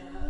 Sure.